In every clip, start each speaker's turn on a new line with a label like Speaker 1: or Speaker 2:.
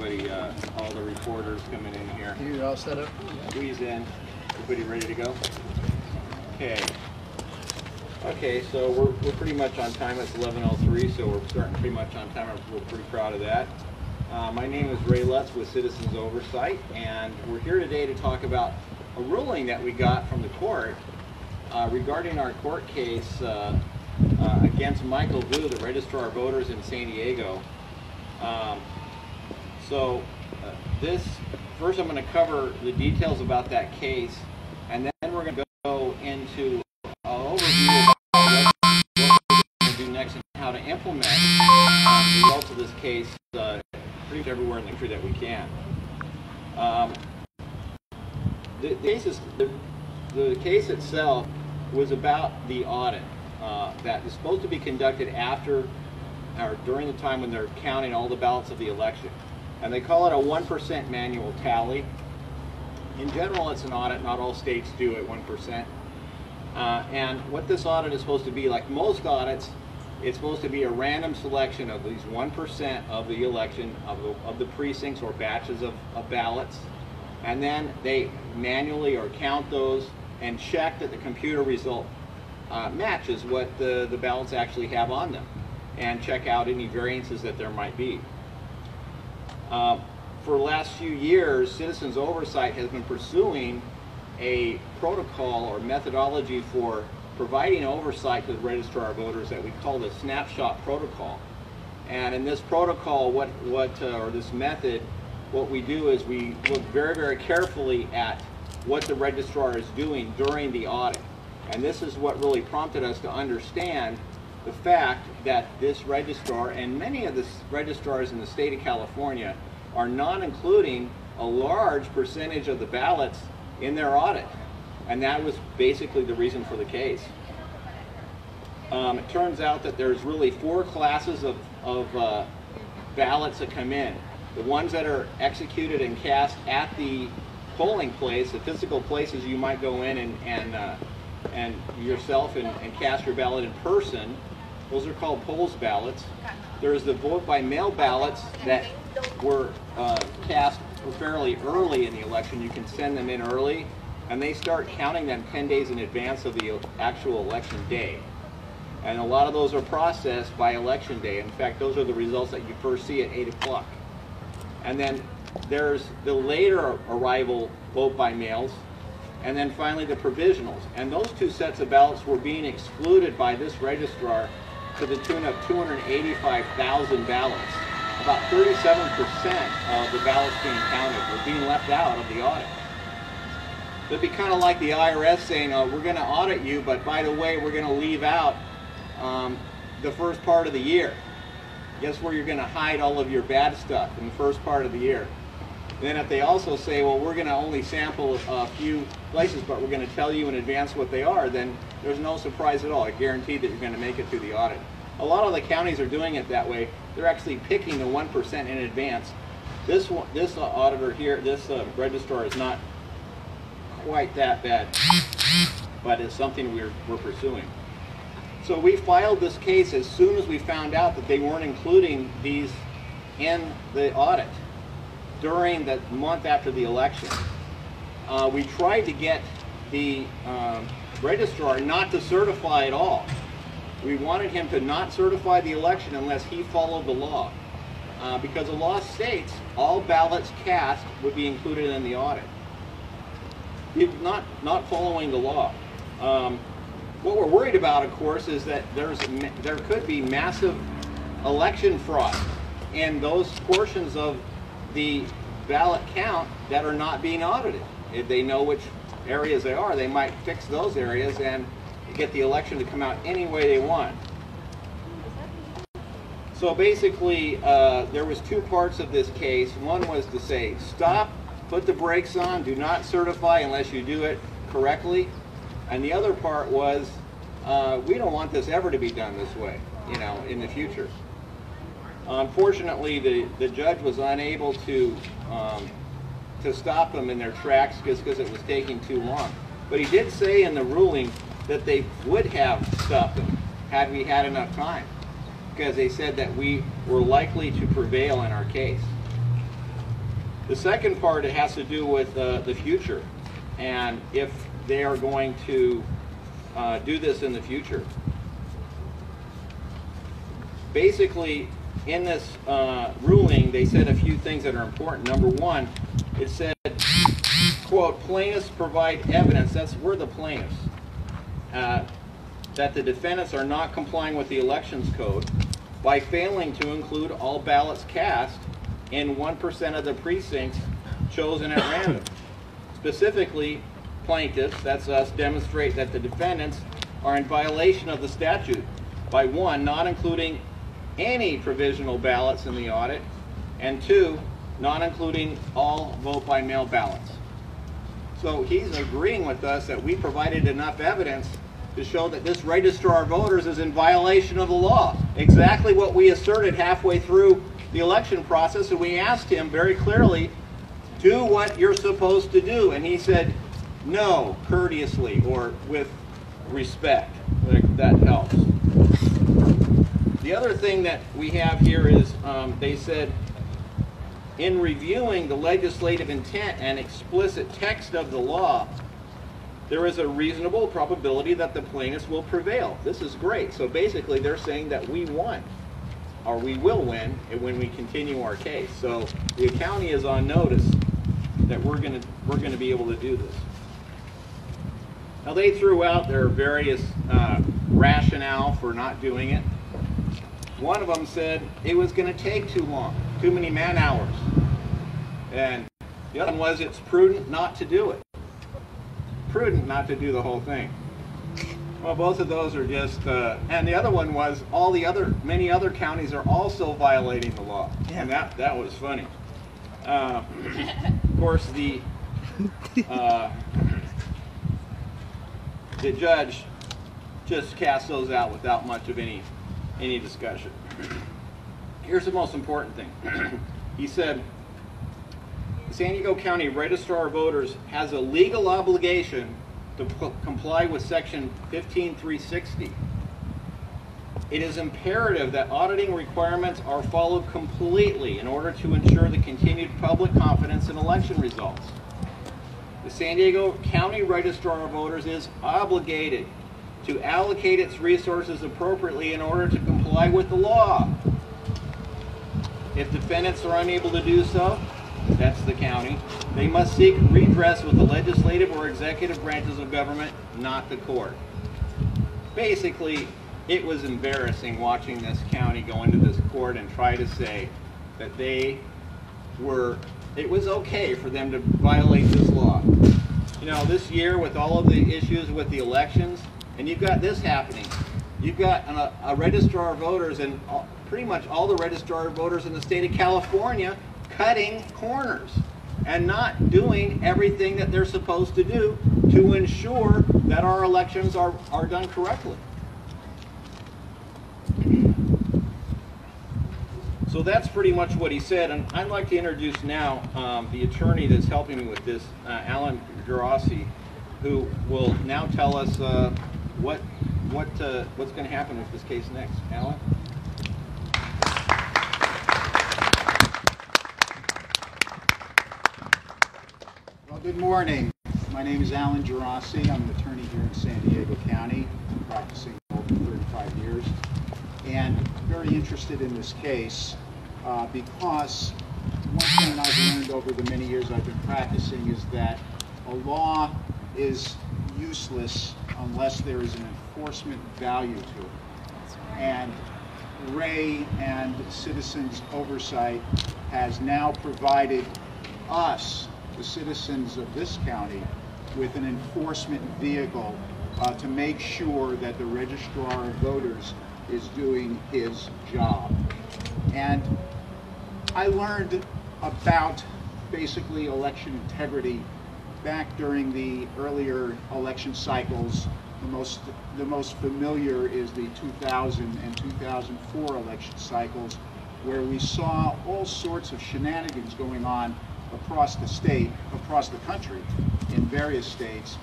Speaker 1: everybody, uh, all the reporters coming in here.
Speaker 2: You all set up?
Speaker 1: Squeeze in. Everybody ready to go? Okay. Okay, so we're, we're pretty much on time. It's 11:03, so we're starting pretty much on time. We're pretty proud of that. Uh, my name is Ray Lutz with Citizens Oversight, and we're here today to talk about a ruling that we got from the court uh, regarding our court case uh, uh, against Michael Vu, the Registrar of Voters in San Diego. Um, so uh, this, first I'm going to cover the details about that case, and then we're going to go into an overview of what, we're going to do next and how to implement um, the results of this case uh, pretty much everywhere in the country that we can. Um, the, the, case is, the, the case itself was about the audit uh, that is supposed to be conducted after or during the time when they're counting all the ballots of the election. And they call it a 1% manual tally. In general, it's an audit. Not all states do it 1%. Uh, and what this audit is supposed to be, like most audits, it's supposed to be a random selection of these 1% of the election, of the, of the precincts or batches of, of ballots. And then they manually or count those and check that the computer result uh, matches what the, the ballots actually have on them and check out any variances that there might be. Uh, for the last few years, Citizens Oversight has been pursuing a protocol or methodology for providing oversight to the registrar of voters that we call the snapshot protocol. And in this protocol, what, what uh, or this method, what we do is we look very, very carefully at what the registrar is doing during the audit. And this is what really prompted us to understand the fact that this registrar and many of the registrars in the state of California are not including a large percentage of the ballots in their audit. And that was basically the reason for the case. Um, it turns out that there's really four classes of, of uh, ballots that come in. The ones that are executed and cast at the polling place, the physical places you might go in and, and, uh, and yourself and, and cast your ballot in person, those are called polls ballots. There's the vote by mail ballots that were uh, cast fairly early in the election. You can send them in early, and they start counting them 10 days in advance of the actual election day. And a lot of those are processed by election day. In fact, those are the results that you first see at 8 o'clock. And then there's the later arrival vote by mails, and then finally the provisionals. And those two sets of ballots were being excluded by this registrar to the tune of 285,000 ballots. About 37% of the ballots being counted were being left out of the audit. It'd be kind of like the IRS saying, oh, we're going to audit you, but by the way, we're going to leave out um, the first part of the year. Guess where you're going to hide all of your bad stuff in the first part of the year. Then if they also say, well, we're going to only sample a few places, but we're going to tell you in advance what they are, then there's no surprise at all. I guarantee that you're going to make it through the audit. A lot of the counties are doing it that way. They're actually picking the 1% in advance. This one, this auditor here, this uh, registrar is not quite that bad, but it's something we're, we're pursuing. So we filed this case as soon as we found out that they weren't including these in the audit during the month after the election. Uh, we tried to get the um, registrar not to certify at all. We wanted him to not certify the election unless he followed the law. Uh, because the law states all ballots cast would be included in the audit. Not, not following the law. Um, what we're worried about, of course, is that there's there could be massive election fraud in those portions of the ballot count that are not being audited. If they know which areas they are, they might fix those areas and get the election to come out any way they want. So basically, uh, there was two parts of this case. One was to say, stop, put the brakes on, do not certify unless you do it correctly. And the other part was, uh, we don't want this ever to be done this way, you know, in the future. Unfortunately, the, the judge was unable to um, to stop them in their tracks because it was taking too long. But he did say in the ruling that they would have stopped them had we had enough time because they said that we were likely to prevail in our case. The second part, it has to do with uh, the future and if they are going to uh, do this in the future. Basically, in this uh, ruling, they said a few things that are important. Number one, it said, quote, plaintiffs provide evidence, that's, we're the plaintiffs, uh, that the defendants are not complying with the elections code by failing to include all ballots cast in 1% of the precincts chosen at random. Specifically, plaintiffs, that's us, demonstrate that the defendants are in violation of the statute by one, not including any provisional ballots in the audit, and two, not including all vote by mail ballots. So he's agreeing with us that we provided enough evidence to show that this registrar of voters is in violation of the law. Exactly what we asserted halfway through the election process, and we asked him very clearly, do what you're supposed to do. And he said, no, courteously or with respect. That helps. The other thing that we have here is um, they said, in reviewing the legislative intent and explicit text of the law, there is a reasonable probability that the plaintiffs will prevail. This is great. So basically, they're saying that we won, or we will win, when we continue our case. So the county is on notice that we're going to we're going to be able to do this. Now they threw out their various uh, rationale for not doing it. One of them said it was going to take too long, too many man hours. And the other one was it's prudent not to do it. Prudent not to do the whole thing. Well, both of those are just, uh, and the other one was all the other, many other counties are also violating the law. Yeah. And that, that was funny. Uh, of course, the, uh, the judge just cast those out without much of any, any discussion. Here's the most important thing. he said, San Diego County Registrar of Voters has a legal obligation to comply with Section 15360. It is imperative that auditing requirements are followed completely in order to ensure the continued public confidence in election results. The San Diego County Registrar of Voters is obligated to allocate its resources appropriately in order to comply with the law. If defendants are unable to do so, that's the county, they must seek redress with the legislative or executive branches of government, not the court. Basically, it was embarrassing watching this county go into this court and try to say that they were it was okay for them to violate this law. You know, this year with all of the issues with the elections, and you've got this happening. You've got a, a registrar of voters and all, pretty much all the registrar of voters in the state of California cutting corners and not doing everything that they're supposed to do to ensure that our elections are, are done correctly. So that's pretty much what he said, and I'd like to introduce now um, the attorney that's helping me with this, uh, Alan Geraci, who will now tell us uh, what what uh, what's going to happen with this case next. Alan.
Speaker 2: Well, good morning. My name is Alan Geraci. I'm an attorney here in San Diego County, practicing over 35 years and very interested in this case uh, because one thing I've learned over the many years I've been practicing is that a law is useless unless there is an enforcement value to it. And Ray and Citizens Oversight has now provided us, the citizens of this county, with an enforcement vehicle uh, to make sure that the registrar of voters is doing his job. And I learned about basically election integrity back during the earlier election cycles. The most, the most familiar is the 2000 and 2004 election cycles where we saw all sorts of shenanigans going on across the state, across the country, in various states.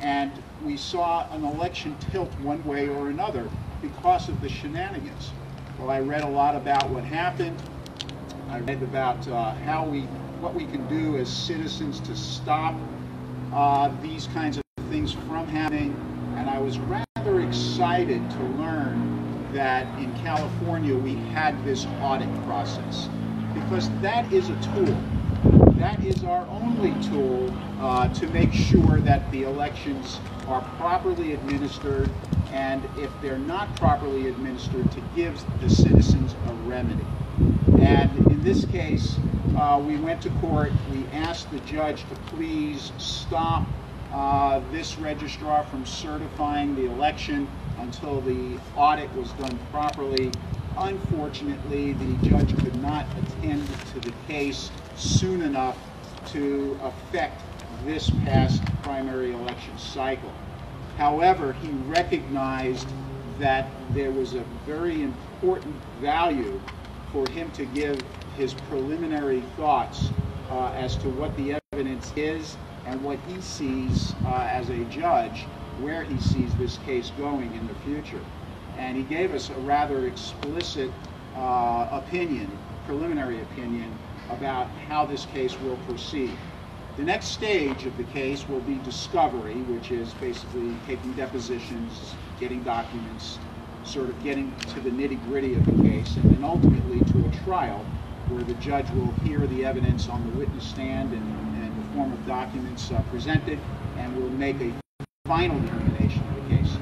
Speaker 2: And we saw an election tilt one way or another because of the shenanigans. Well, I read a lot about what happened. I read about uh, how we what we can do as citizens to stop uh, these kinds of things from happening. And I was rather excited to learn that in California we had this audit process because that is a tool. That is our only tool uh, to make sure that the elections are properly administered and if they're not properly administered to give the citizens a remedy. And this case, uh, we went to court, we asked the judge to please stop uh, this registrar from certifying the election until the audit was done properly. Unfortunately, the judge could not attend to the case soon enough to affect this past primary election cycle. However, he recognized that there was a very important value for him to give his preliminary thoughts uh, as to what the evidence is and what he sees uh, as a judge, where he sees this case going in the future. And he gave us a rather explicit uh, opinion, preliminary opinion, about how this case will proceed. The next stage of the case will be discovery, which is basically taking depositions, getting documents, sort of getting to the nitty gritty of the case, and then ultimately to a trial where the judge will hear the evidence on the witness stand and, and the form of documents uh, presented and will make a final determination of the case.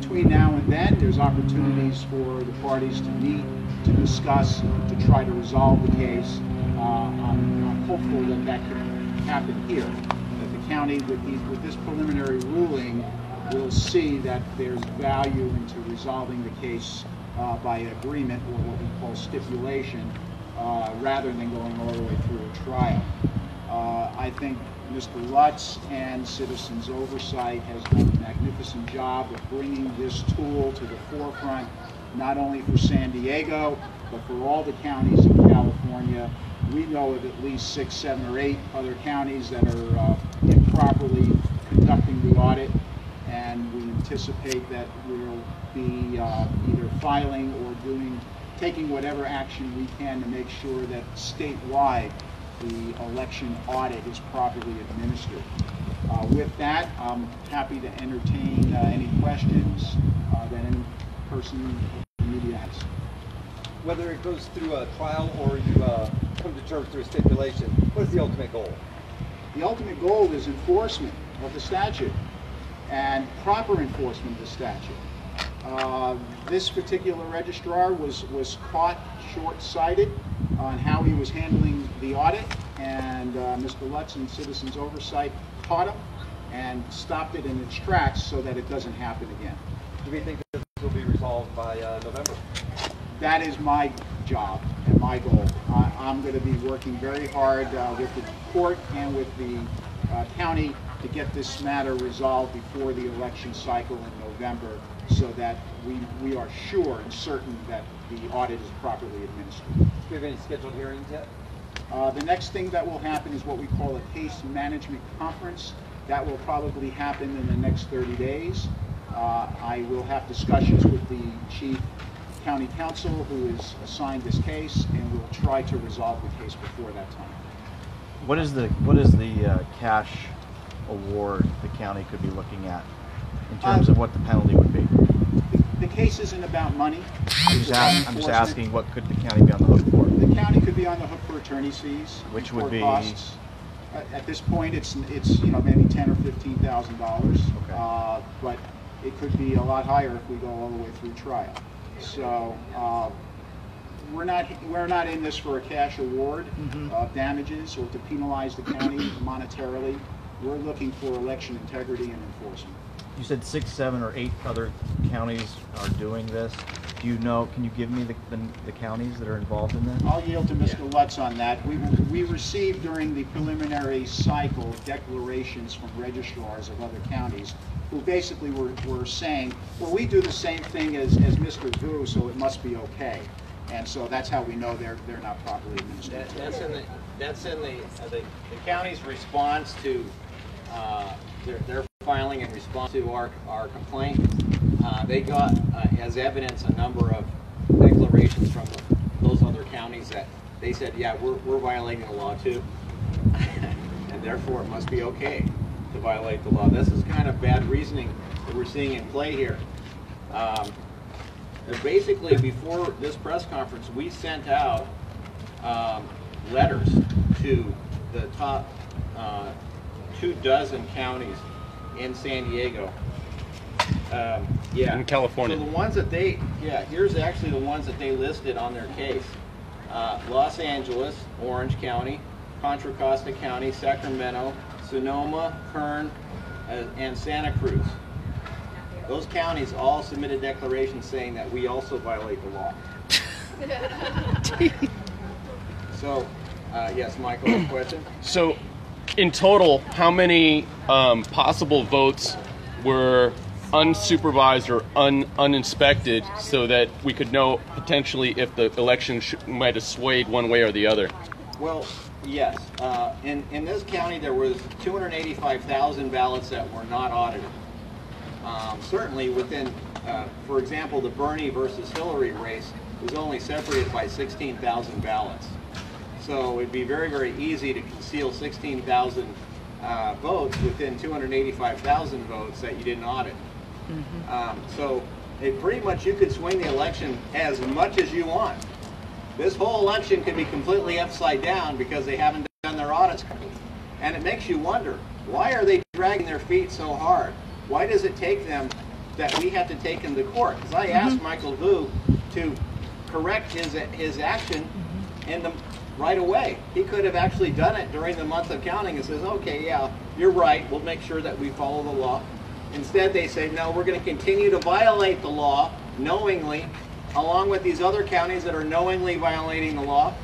Speaker 2: Between now and then, there's opportunities for the parties to meet, to discuss, to try to resolve the case. Uh, I'm, I'm hopeful that that can happen here, that the county, with, these, with this preliminary ruling, will see that there's value into resolving the case uh, by agreement or what we call stipulation, uh, rather than going all the way through a trial. Uh, I think Mr. Lutz and Citizens Oversight has done a magnificent job of bringing this tool to the forefront, not only for San Diego, but for all the counties in California. We know of at least six, seven, or eight other counties that are uh, improperly conducting the audit, and we anticipate that we'll be uh, either filing or doing, taking whatever action we can to make sure that statewide the election audit is properly administered. Uh, with that, I'm happy to entertain uh, any questions uh, that any person in the media has.
Speaker 3: Whether it goes through a trial or you uh, come to terms through a stipulation, what is the ultimate goal?
Speaker 2: The ultimate goal is enforcement of the statute and proper enforcement of the statute. Uh, this particular registrar was, was caught short-sighted on how he was handling the audit, and uh, Mr. Lutz and Citizens Oversight caught him and stopped it in its tracks so that it doesn't happen again.
Speaker 3: Do we think that this will be resolved by uh, November?
Speaker 2: That is my job and my goal. I, I'm going to be working very hard uh, with the court and with the uh, county to get this matter resolved before the election cycle in November so that we, we are sure and certain that the audit is properly administered.
Speaker 3: Do we have any scheduled hearings yet?
Speaker 2: Uh, the next thing that will happen is what we call a case management conference. That will probably happen in the next 30 days. Uh, I will have discussions with the chief county counsel who is assigned this case and we'll try to resolve the case before that time.
Speaker 4: What is the what is the uh, cash award the county could be looking at in terms
Speaker 2: Uh,
Speaker 4: of what the penalty would be?
Speaker 2: The, case isn't about money.
Speaker 4: I'm just, ask, I'm just asking what could the county be on the hook for?
Speaker 2: The county could be on the hook for attorney's fees.
Speaker 4: Which would be-
Speaker 2: costs. At, this point, it's, it's, you know, maybe ten or fifteen thousand dollars.
Speaker 4: Okay.
Speaker 2: Uh, but it could be a lot higher if we go all the way through trial. So, uh, we're not, we're not in this for a cash award
Speaker 4: Mhm.
Speaker 2: of damages or to penalize the county monetarily. We're looking for election integrity and enforcement.
Speaker 4: You said six, seven, or eight other counties are doing this. Do you know? Can you give me the, the, the counties that are involved in this?
Speaker 2: I'll yield to Mr. Lutz on that. We, we received during the preliminary cycle declarations from registrars of other counties who basically were, were saying, well, we do the same thing as, as Mr. Vu, so it must be okay. And so that's how we know they're, they're not properly administered.
Speaker 1: That- That's in the, that's in the, uh, the the county's response to, uh, their, their filing in response to our, our complaint. Uh, They got, uh, as evidence, a number of declarations from those other counties that they said, yeah, we're, we're violating the law too. and therefore it must be okay to violate the law. This is kind of bad reasoning that we're seeing in play here. Um, basically, before this press conference, we sent out um, letters to the top uh, two dozen counties in San Diego. Um, yeah.
Speaker 5: In California.
Speaker 1: So the ones that they, yeah, here's actually the ones that they listed on their case. Uh, Los Angeles, Orange County, Contra Costa County, Sacramento, Sonoma, Kern, uh, and Santa Cruz. Those counties all submitted declarations saying that we also violate the law. So, uh, yes, Michael, a question?
Speaker 5: So, in total, how many um, possible votes were unsupervised or un, uninspected so that we could know potentially if the election might have swayed one way or the other?
Speaker 1: Well, yes. Uh, in, in this county, there was 285,000 ballots that were not audited. Um, certainly within, uh, for example, the Bernie versus Hillary race was only separated by 16,000 ballots. So it'd be very, very easy to conceal 16,000 uh, votes within 285,000 votes that you didn't audit. Um, so it pretty much you could swing the election as much as you want. This whole election could be completely upside down because they haven't done their audits. And it makes you wonder, why are they dragging their feet so hard? Why does it take them that we have to take them to court? Because I asked Michael Vu to correct his, his action in the, right away. He could have actually done it during the month of counting and says, okay, yeah, you're right, we'll make sure that we follow the law. Instead, they say, no, we're going to continue to violate the law knowingly, along with these other counties that are knowingly violating the law.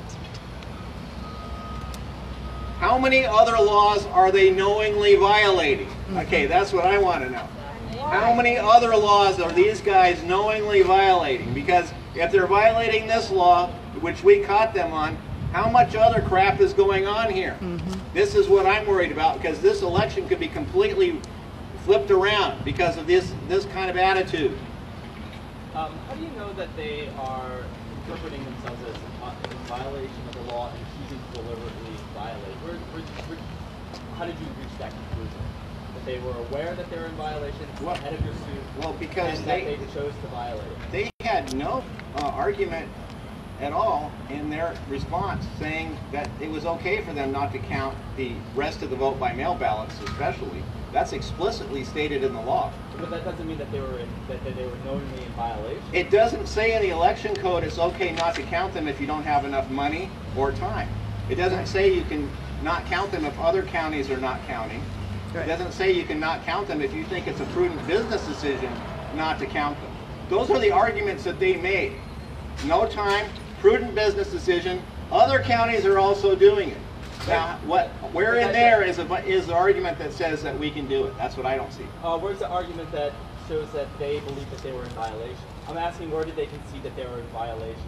Speaker 1: How many other laws are they knowingly violating? Mm-hmm. Okay, that's what I want to know. How many other laws are these guys knowingly violating? Because if they're violating this law, which we caught them on, how much other crap is going on here? This is what I'm worried about because this election could be completely flipped around because of this this kind of attitude.
Speaker 6: Um, how do you know that they are interpreting themselves as in, in violation of the law and choosing to deliberately violate? Where, where, where, how did you reach that conclusion? That they were aware that they were in violation
Speaker 1: Well-
Speaker 6: ahead of your suit,
Speaker 1: Well, because
Speaker 6: and
Speaker 1: they
Speaker 6: that they chose to violate it.
Speaker 1: they had no uh, argument at all in their response saying that it was okay for them not to count the rest of the vote by mail ballots especially. That's explicitly stated in the law.
Speaker 6: But that doesn't mean that they were in, that, that they were knowingly in violation.
Speaker 1: It doesn't say in the election code it's okay not to count them if you don't have enough money or time. It doesn't say you can not count them if other counties are not counting. It doesn't say you can not count them if you think it's a prudent business decision not to count them. Those are the arguments that they made. No time, prudent business decision. Other counties are also doing it. Now, what, where in there is, a, is the argument that says that we can do it? That's what I don't see.
Speaker 6: Uh, where's the argument that shows that they believe that they were in violation? I'm asking where did they concede that they were in violation?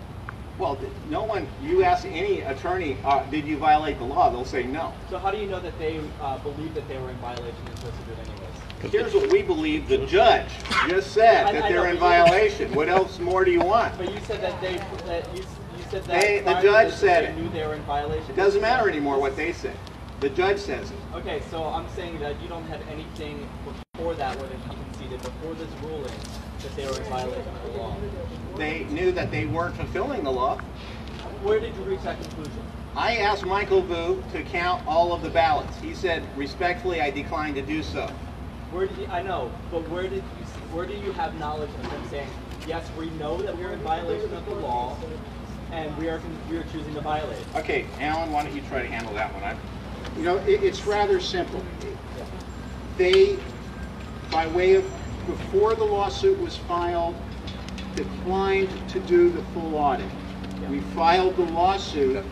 Speaker 1: Well, no one, you ask any attorney, uh, did you violate the law? They'll say no.
Speaker 6: So how do you know that they uh, believe that they were in violation and chose to do it anyways?
Speaker 1: Here's what we believe, the judge just said
Speaker 6: I-
Speaker 1: that
Speaker 6: I
Speaker 1: they're in violation. What else more do you want?
Speaker 6: But you said that they, that you, you said that.
Speaker 1: They- the
Speaker 6: prior to
Speaker 1: judge
Speaker 6: this,
Speaker 1: said
Speaker 6: they
Speaker 1: it.
Speaker 6: Knew they were in violation.
Speaker 1: It doesn't matter anymore what they say. The judge says it.
Speaker 6: Okay, so I'm saying that you don't have anything before that where they conceded, before this ruling, that they were in violation of the law.
Speaker 1: They knew that they weren't fulfilling the law.
Speaker 6: Where did you reach that conclusion?
Speaker 1: I asked Michael Vu to count all of the ballots. He said, respectfully, I declined to do so.
Speaker 6: Where did you, I know, but where did you, where do you have knowledge of them saying, yes, we know that we are in violation of the law, and we are, we are choosing to violate it?
Speaker 1: Okay, Alan, why don't you try to handle that one? I-
Speaker 2: You know, it, it's rather simple. They, by way of, before the lawsuit was filed, declined to do the full audit. We filed the lawsuit,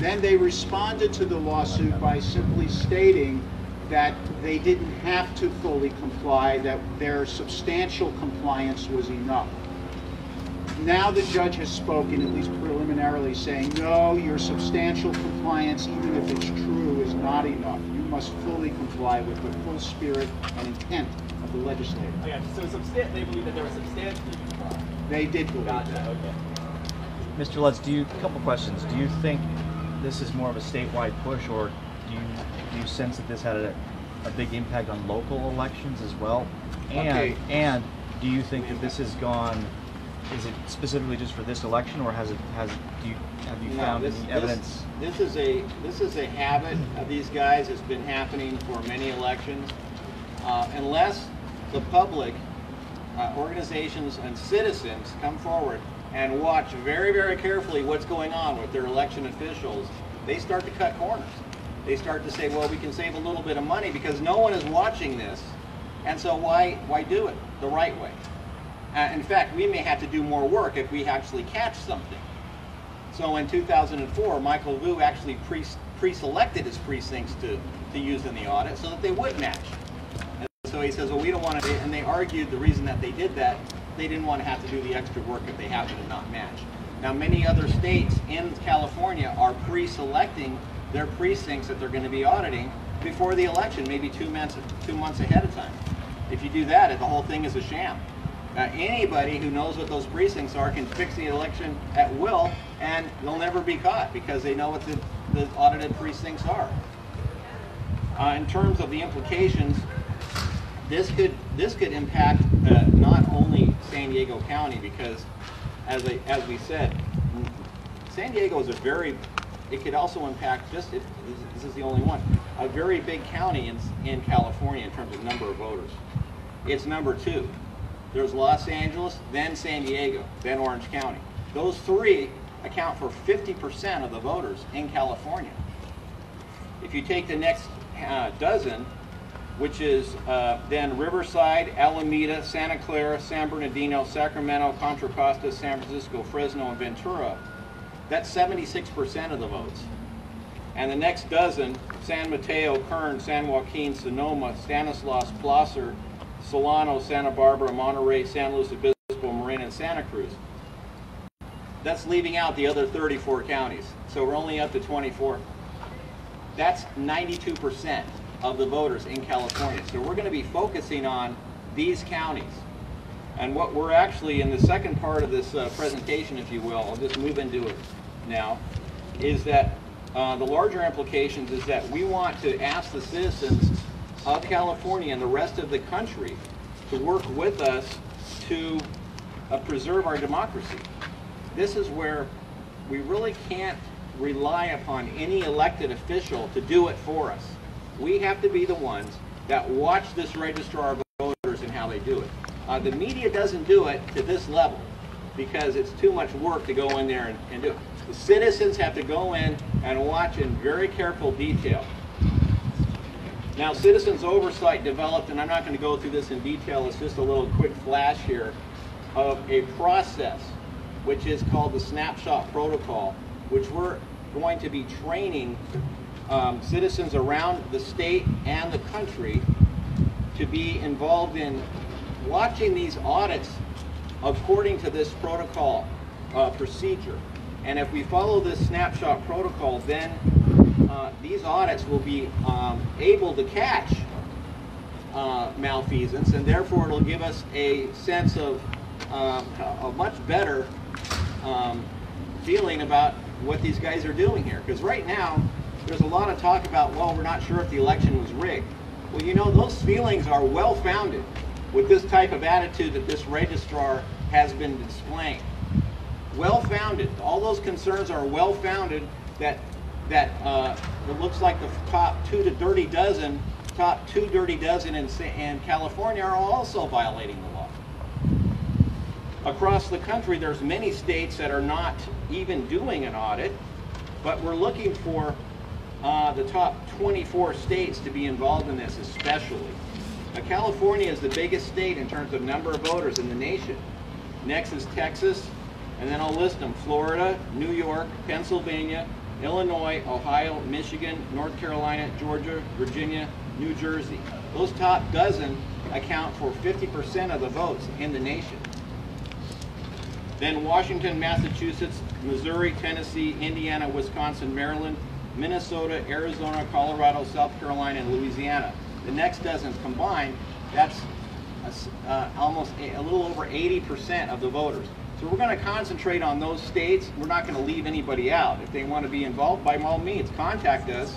Speaker 2: then they responded to the lawsuit by simply stating that they didn't have to fully comply, that their substantial compliance was enough. Now the judge has spoken, at least preliminarily, saying, no, your substantial compliance, even if it's true, is not enough. You must fully comply with the full spirit and intent of the legislature.
Speaker 6: Oh, I got. So substan- they believe that they were substantially compliant.
Speaker 2: They did believe
Speaker 6: Gotcha,
Speaker 2: that.
Speaker 6: okay.
Speaker 4: Mr. Lutz, do you, a couple questions. Do you think this is more of a statewide push, or do you, do you sense that this had a, a big impact on local elections as well? And,
Speaker 1: Okay.
Speaker 4: and do you think that this has gone, is it specifically just for this election or has it, has, do you, have you
Speaker 1: No,
Speaker 4: found
Speaker 1: this-
Speaker 4: any
Speaker 1: this-
Speaker 4: evidence?
Speaker 1: This is a, this is a habit of these guys, it's been happening for many elections. Uh, Unless the public, uh, organizations and citizens come forward and watch very, very carefully what's going on with their election officials, they start to cut corners. They start to say, well, we can save a little bit of money because no one is watching this, and so why, why do it the right way? Uh, in fact, we may have to do more work if we actually catch something. So in 2004, Michael Vu actually pre- pre-selected his precincts to, to use in the audit so that they would match. And so he says, well, we don't want to, and they argued the reason that they did that, they didn't want to have to do the extra work if they happen to not match. Now, many other states in California are pre-selecting their precincts that they're going to be auditing before the election, maybe two months, two months ahead of time. If you do that, the whole thing is a sham. Uh, anybody who knows what those precincts are can fix the election at will, and they'll never be caught because they know what the, the audited precincts are. Uh, in terms of the implications, this could this could impact uh, not only San Diego County because, as I, as we said, San Diego is a very. It could also impact just if this is the only one, a very big county in in California in terms of number of voters. It's number two. There's Los Angeles, then San Diego, then Orange County. Those three account for 50% of the voters in California. If you take the next uh, dozen, which is uh, then Riverside, Alameda, Santa Clara, San Bernardino, Sacramento, Contra Costa, San Francisco, Fresno, and Ventura, that's 76% of the votes. And the next dozen, San Mateo, Kern, San Joaquin, Sonoma, Stanislaus, Placer, Solano, Santa Barbara, Monterey, San Luis Obispo, Marin, and Santa Cruz. That's leaving out the other 34 counties. So we're only up to 24. That's 92% of the voters in California. So we're going to be focusing on these counties. And what we're actually, in the second part of this uh, presentation, if you will, I'll just move into it now, is that uh, the larger implications is that we want to ask the citizens of California and the rest of the country to work with us to uh, preserve our democracy. This is where we really can't rely upon any elected official to do it for us. We have to be the ones that watch this registrar of voters and how they do it. Uh, the media doesn't do it to this level because it's too much work to go in there and, and do it. The citizens have to go in and watch in very careful detail. Now, citizens oversight developed, and I'm not going to go through this in detail, it's just a little quick flash here, of a process which is called the snapshot protocol, which we're going to be training um, citizens around the state and the country to be involved in watching these audits according to this protocol uh, procedure. And if we follow this snapshot protocol, then uh, these audits will be um, able to catch uh, malfeasance, and therefore it'll give us a sense of um, a much better um, feeling about what these guys are doing here. Because right now, there's a lot of talk about, well, we're not sure if the election was rigged. Well, you know, those feelings are well-founded with this type of attitude that this registrar has been displaying. Well-founded. All those concerns are well-founded that that uh, it looks like the top two to dirty dozen, top two dirty dozen in, in California are also violating the law. Across the country, there's many states that are not even doing an audit, but we're looking for uh, the top 24 states to be involved in this especially. Now, California is the biggest state in terms of number of voters in the nation. Next is Texas, and then I'll list them, Florida, New York, Pennsylvania, Illinois, Ohio, Michigan, North Carolina, Georgia, Virginia, New Jersey. Those top dozen account for 50% of the votes in the nation. Then Washington, Massachusetts, Missouri, Tennessee, Indiana, Wisconsin, Maryland, Minnesota, Arizona, Colorado, South Carolina, and Louisiana. The next dozen combined, that's uh, almost a, a little over 80% of the voters. So we're going to concentrate on those states. We're not going to leave anybody out. If they want to be involved, by all means, contact us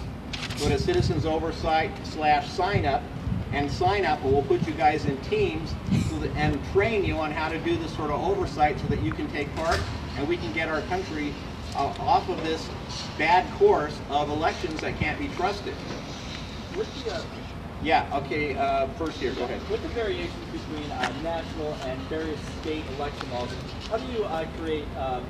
Speaker 1: go to citizens oversight slash sign up and sign up and we'll put you guys in teams so that, and train you on how to do this sort of oversight so that you can take part and we can get our country uh, off of this bad course of elections that can't be trusted. Yeah, okay, uh, first here, go ahead.
Speaker 6: with the variations between uh, national and various state election laws, how do you uh, create um,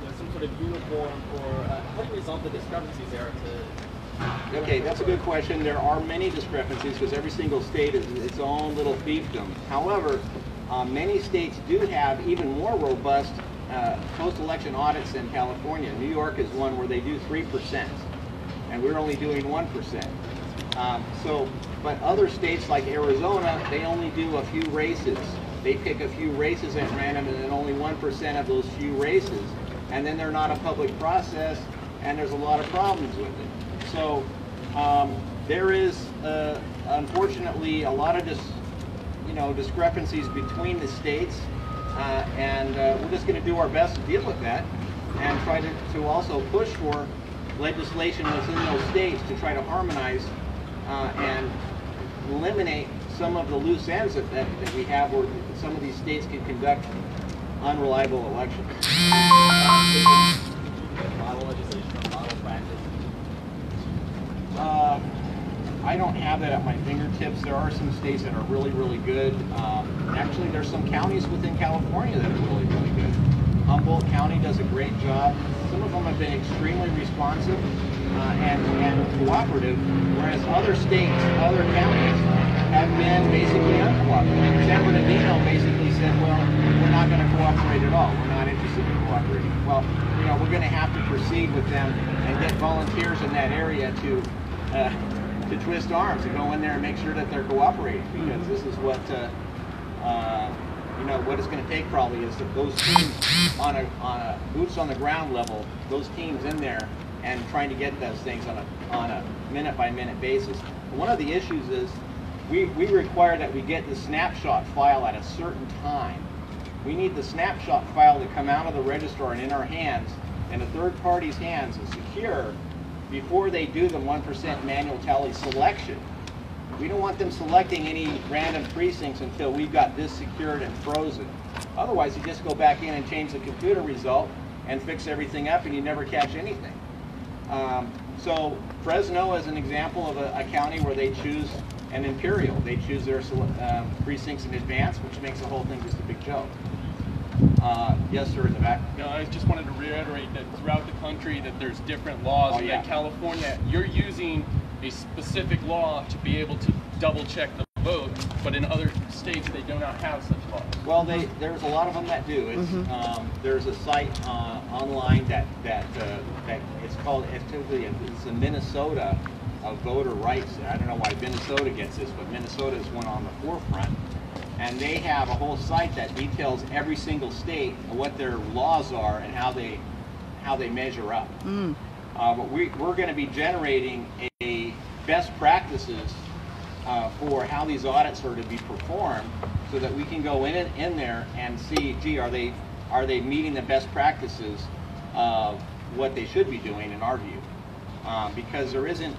Speaker 6: you know, some sort of uniform or uh, how do you resolve the discrepancies there to
Speaker 1: Okay, that's a good question. There are many discrepancies because every single state is its own little fiefdom. However, uh, many states do have even more robust uh, post-election audits than California. New York is one where they do 3%, and we're only doing 1%. Um, so, but other states like Arizona, they only do a few races. They pick a few races at random and then only 1% of those few races. And then they're not a public process and there's a lot of problems with it. So um, there is, uh, unfortunately, a lot of dis, you know, discrepancies between the states. Uh, and uh, we're just going to do our best to deal with that and try to, to also push for legislation within those states to try to harmonize uh, and eliminate some of the loose ends that, that, that we have where some of these states can conduct unreliable elections.
Speaker 6: model legislation or model practice?
Speaker 1: Uh, I don't have that at my fingertips. There are some states that are really, really good. Um, actually, there's some counties within California that are really, really good. Humboldt County does a great job. Some of them have been extremely responsive and, and cooperative, whereas other states, other counties, have been basically uncooperative. San Bernardino basically said, well, we're not going to cooperate at all. We're not interested in cooperating. Well, you know, we're going to have to proceed with them and get volunteers in that area to uh, to twist arms, to go in there and make sure that they're cooperating, because this is what, uh, uh, you know, what it's gonna take probably is that those teams on a, on a boots on the ground level, those teams in there and trying to get those things on a, on a minute by minute basis. One of the issues is, we, we require that we get the snapshot file at a certain time. We need the snapshot file to come out of the registrar and in our hands, in a third party's hands and secure before they do the 1% manual tally selection. We don't want them selecting any random precincts until we've got this secured and frozen. Otherwise, you just go back in and change the computer result and fix everything up and you never catch anything. Um, so Fresno is an example of a, a county where they choose an imperial. They choose their um, precincts in advance, which makes the whole thing just a big joke. Uh, yes, sir, in the back.
Speaker 5: No, I just wanted to reiterate that throughout the country that there's different laws
Speaker 1: Oh, yeah.
Speaker 5: that California, you're using a specific law to be able to double check the vote, but in other states they do not have such.
Speaker 1: Well, they, there's a lot of them that do. It's, um, there's a site, uh, online that, that, uh, that it's called, it's typically, it's in Minnesota of voter rights. I don't know why Minnesota gets this, but Minnesota is one on the forefront. And they have a whole site that details every single state and what their laws are and how they, how they measure up. Uh, but we, we're gonna be generating a best practices uh, for how these audits are to be performed so that we can go in in there and see, gee, are they, are they meeting the best practices of what they should be doing in our view? Um, because there isn't,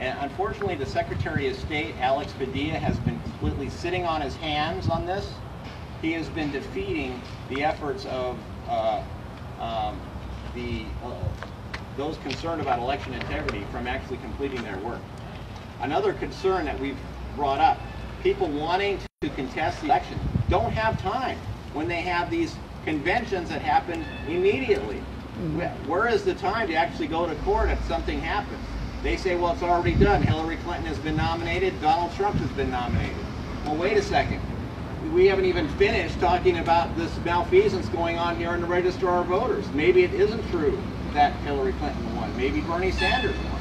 Speaker 1: unfortunately, the Secretary of State, Alex Padilla, has been completely sitting on his hands on this. He has been defeating the efforts of uh, um, the, uh, those concerned about election integrity from actually completing their work. Another concern that we've brought up, people wanting to contest the election don't have time when they have these conventions that happen immediately. Where- Where is the time to actually go to court if something happens? They say, well, it's already done. Hillary Clinton has been nominated, Donald Trump has been nominated. Well, wait a second. We haven't even finished talking about this malfeasance going on here in the registrar of voters. Maybe it isn't true that Hillary Clinton won. Maybe Bernie Sanders won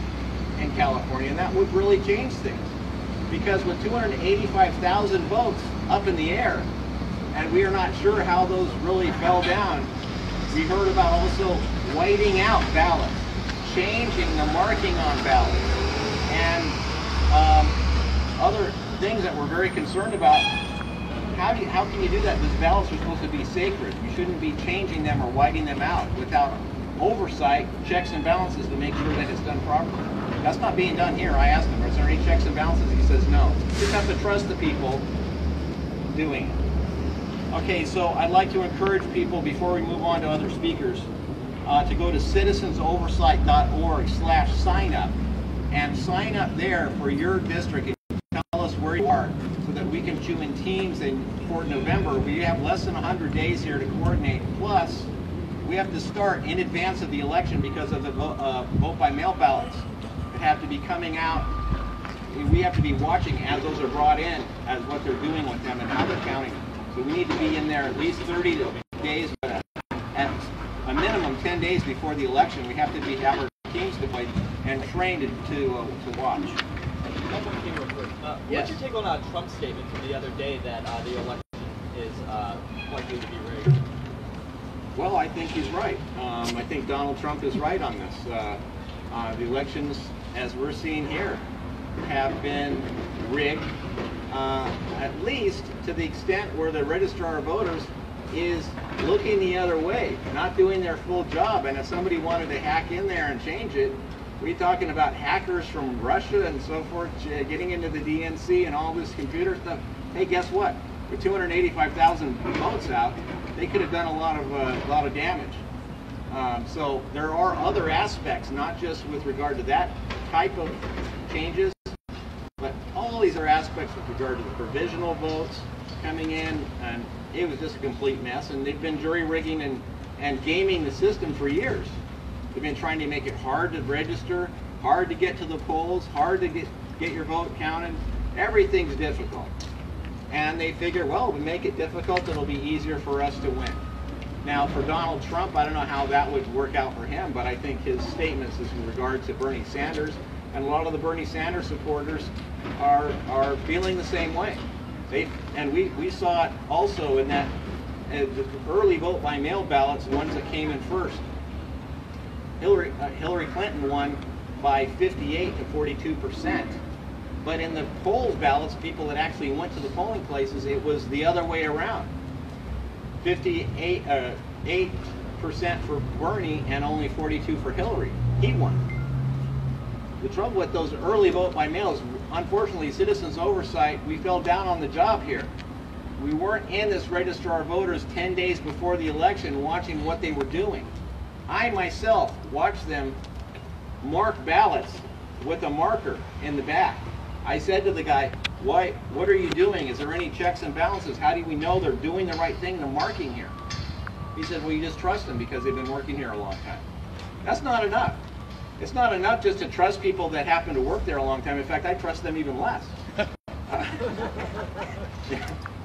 Speaker 1: in California, and that would really change things. Because with 285,000 votes up in the air, and we are not sure how those really fell down, we heard about also whiting out ballots, changing the marking on ballots, and um, other things that we're very concerned about. How, do you, how can you do that? These ballots are supposed to be sacred. You shouldn't be changing them or whiting them out without oversight, checks and balances to make sure that it's done properly. That's not being done here. I asked him, is there any checks and balances? He says no. You just have to trust the people doing it. Okay, so I'd like to encourage people, before we move on to other speakers, uh, to go to citizensoversight.org slash sign up and sign up there for your district and tell us where you are so that we can chew in teams and for November, we have less than 100 days here to coordinate. Plus, we have to start in advance of the election because of the vote, uh, vote by mail ballots have to be coming out. We have to be watching as those are brought in, as what they're doing with them and how they're counting. So we need to be in there at least 30 days, but at a minimum 10 days before the election. We have to be have our teams deployed and trained to uh, to watch.
Speaker 6: One more thing. Uh,
Speaker 1: Yes.
Speaker 6: What's your take on uh, Trump's statement from the other day that uh, the election is uh, likely to be rigged?
Speaker 1: Well, I think he's right. Um, I think Donald Trump is right on this. Uh, uh, the elections, as we're seeing here, have been rigged, uh, at least to the extent where the registrar of voters is looking the other way, not doing their full job. And if somebody wanted to hack in there and change it, we're talking about hackers from Russia and so forth uh, getting into the DNC and all this computer stuff. Hey, guess what? With 285,000 votes out, they could have done a lot of uh, a lot of damage. Um, so there are other aspects, not just with regard to that type of changes, but all these are aspects with regard to the provisional votes coming in, and it was just a complete mess. And they've been jury rigging and, and gaming the system for years. They've been trying to make it hard to register, hard to get to the polls, hard to get, get your vote counted. Everything's difficult. And they figure, well, we make it difficult, it'll be easier for us to win. Now, for Donald Trump, I don't know how that would work out for him, but I think his statements is in regard to Bernie Sanders, and a lot of the Bernie Sanders supporters are are feeling the same way. They and we we saw it also in that uh, the early vote by mail ballots, the ones that came in first. Hillary uh, Hillary Clinton won by 58 to 42 percent. But in the polls ballots, people that actually went to the polling places, it was the other way around. 58 uh, 8 percent for Bernie and only 42 for Hillary. He won. The trouble with those early vote by mails, unfortunately, citizens oversight, we fell down on the job here. We weren't in this registrar of voters 10 days before the election watching what they were doing. I myself watched them mark ballots with a marker in the back. I said to the guy, why, what are you doing? Is there any checks and balances? How do we know they're doing the right thing, they're marking here? He said, well, you just trust them because they've been working here a long time. That's not enough. It's not enough just to trust people that happen to work there a long time. In fact, I trust them even less.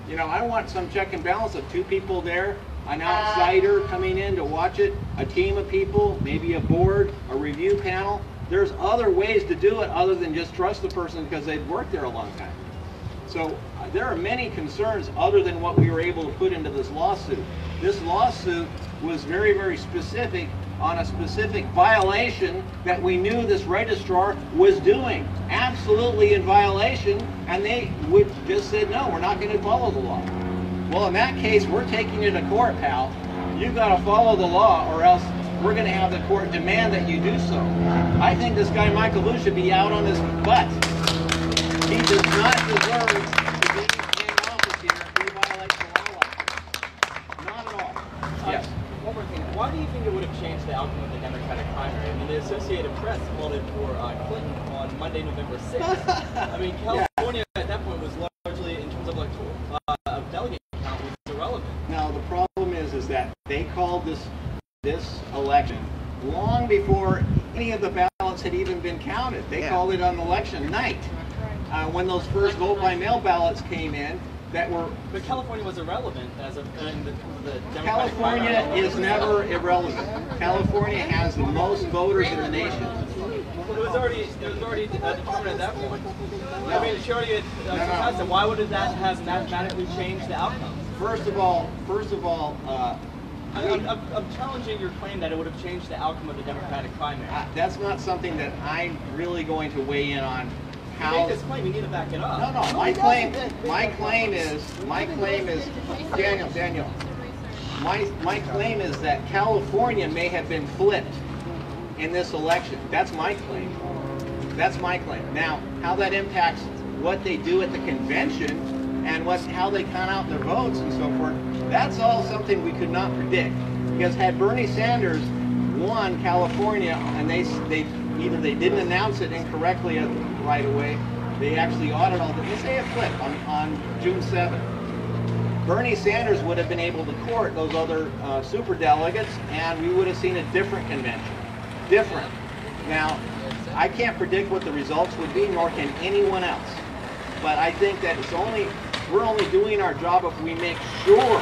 Speaker 1: you know, I want some check and balance of two people there, an ah. outsider coming in to watch it, a team of people, maybe a board, a review panel. There's other ways to do it other than just trust the person because they've worked there a long time. So uh, there are many concerns other than what we were able to put into this lawsuit. This lawsuit was very, very specific on a specific violation that we knew this registrar was doing. Absolutely in violation, and they would just said, no, we're not going to follow the law. Well, in that case, we're taking you to court, pal. You've got to follow the law, or else we're going to have the court demand that you do so. I think this guy Michael Vu should be out on his butt. He does not deserve to be in office here if he violates the law like this. Not at all. Yes.
Speaker 6: One more thing. Why do you think it would have changed the outcome of the Democratic primary? I mean, the Associated Press called it for uh, Clinton on Monday, November 6th. I mean, California at that point was largely, in terms of electoral uh, of delegate count, was irrelevant.
Speaker 1: Now, the problem is, is that they called this, this election long before any of the ballots had even been counted. They called it on election night. Uh, when those first vote by mail ballots came in, that were
Speaker 6: But California was irrelevant as of in the, the Democratic
Speaker 1: California
Speaker 6: primary.
Speaker 1: is never irrelevant. California has the most voters in the nation.
Speaker 6: It was already it was already uh, determined at that point. I mean, she already had uh,
Speaker 1: no.
Speaker 6: contested. Why would that have mathematically changed the outcome?
Speaker 1: First of all, first of all, uh,
Speaker 6: I'm, I'm, I'm challenging your claim that it would have changed the outcome of the Democratic primary.
Speaker 1: I- that's not something that I'm really going to weigh in on.
Speaker 6: You
Speaker 1: How?
Speaker 6: make this claim, you need to back it up.
Speaker 1: No, no. My claim, my claim is, my claim is, Daniel, Daniel. My, my claim is that California may have been flipped in this election. That's my claim. That's my claim. Now, how that impacts what they do at the convention and what, how they count out their votes and so forth, that's all something we could not predict. Because had Bernie Sanders won California and they, they, either they didn't announce it incorrectly right away, they actually audited all the, it flipped on, on June 7th. Bernie Sanders would have been able to court those other uh, super delegates, and we would have seen a different convention. Different. Now, I can't predict what the results would be, nor can anyone else. But I think that it's only we're only doing our job if we make sure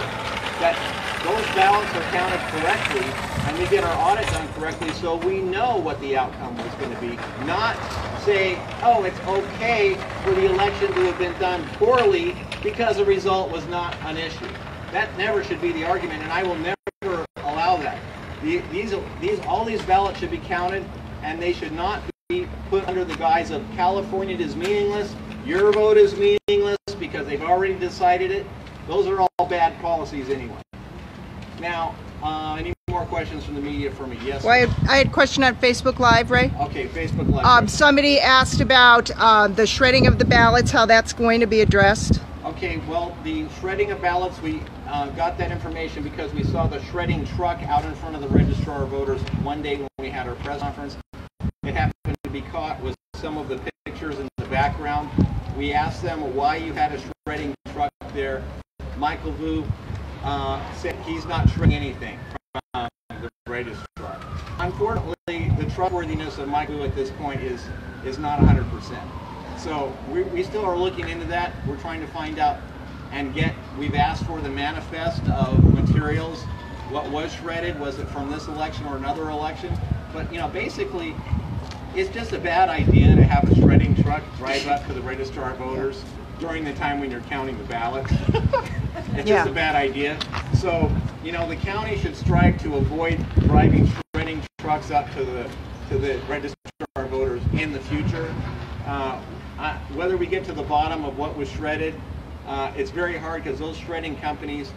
Speaker 1: that those ballots are counted correctly and we get our audit done correctly so we know what the outcome was going to be. Not say, oh, it's okay for the election to have been done poorly because the result was not an issue. That never should be the argument, and I will never allow that. The- These, these, all these ballots should be counted, and they should not be put under the guise of California is meaningless, your vote is meaningless because they've already decided it. Those are all bad policies anyway. Now, uh, any more questions from the media for me? Yes?
Speaker 7: Well, I had, I had a question on Facebook Live, Ray.
Speaker 1: Okay, Facebook Live.
Speaker 7: Um, somebody asked about uh, the shredding of the ballots, how that's going to be addressed.
Speaker 1: Okay, well, the shredding of ballots, we uh, got that information because we saw the shredding truck out in front of the registrar of voters one day when we had our press conference. It happened to be caught with some of the pictures in the background. We asked them why you had a shredding truck there. Michael Vu uh, said he's not shredding anything the registrar. Unfortunately, the trustworthiness of Michael at this point is is not 100%. So we, we still are looking into that. We're trying to find out and get, we've asked for the manifest of materials. What was shredded, was it from this election or another election? But, you know, basically, it's just a bad idea to have a shredding truck drive up to the registrar voters during the time when you're counting the ballots. It's
Speaker 7: Yeah.
Speaker 1: just a bad idea. So, you know, the county should strive to avoid driving shredding trucks up to the, to the register of voters in the future. Uh, I- Whether we get to the bottom of what was shredded, uh, it's very hard because those shredding companies